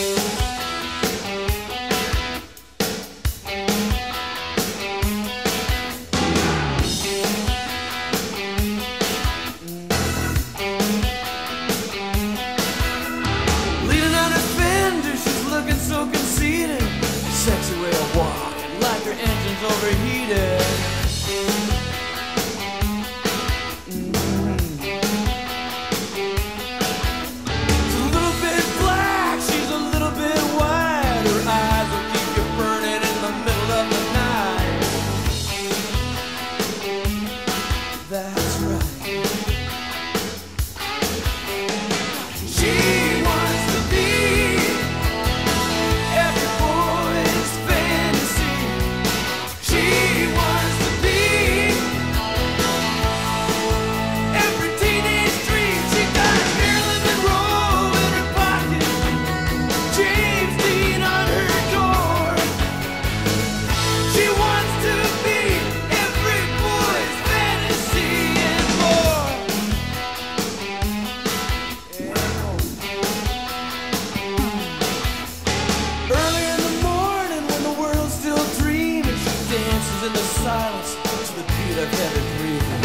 Bye. I've ever breathed.